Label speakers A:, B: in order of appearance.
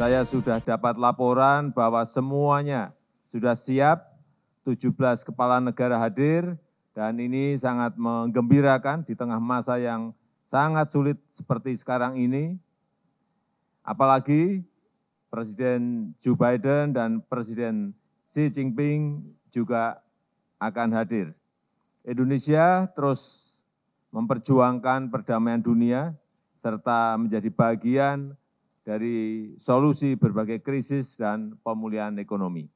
A: saya sudah dapat laporan bahwa semuanya sudah siap, 17 kepala negara hadir, dan ini sangat menggembirakan di tengah masa yang sangat sulit seperti sekarang ini. Apalagi Presiden Joe Biden dan Presiden Xi Jinping juga akan hadir. Indonesia terus memperjuangkan perdamaian dunia serta menjadi bagian dari solusi berbagai krisis dan pemulihan ekonomi.